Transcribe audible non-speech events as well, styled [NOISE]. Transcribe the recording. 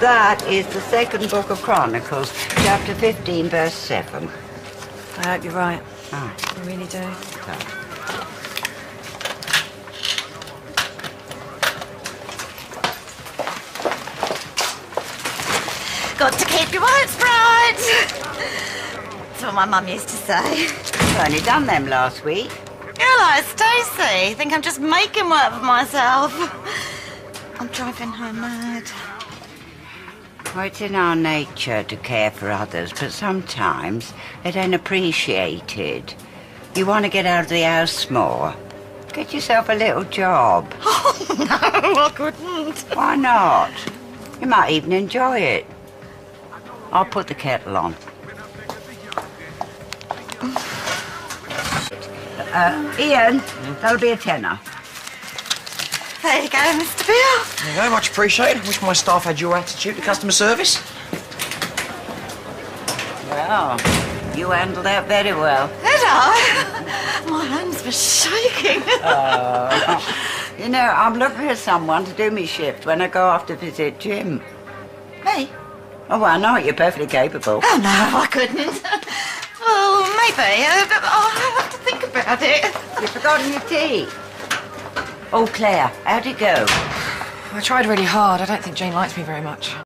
That is the second book of Chronicles, chapter 15, verse 7. I hope you're right. Ah, I really do. Got to keep your works bright. That's what my mum used to say. you only done them last week. You're Hello, Stacey. Think I'm just making work for myself. I'm driving her mad. Well, it's in our nature to care for others, but sometimes it ain't appreciated. You want to get out of the house more. Get yourself a little job. [LAUGHS] Oh, no, I couldn't. Why not? You might even enjoy it. I'll put the kettle on. Uh, Ian, that'll be a tenner. There you go, Mr. Beale. There you go, much appreciated. Wish my staff had your attitude to customer service. Well, you handled that very well. Did I? [LAUGHS] My hands were shaking. You know, I'm looking for someone to do me shift when I go off to visit Jim. Me? Oh, why not? You're perfectly capable. Oh, no, I couldn't. well, maybe, uh, but I'll have to think about it. You've forgotten your tea. Oh, Clare, how'd it go? I tried really hard. I don't think Jane likes me very much.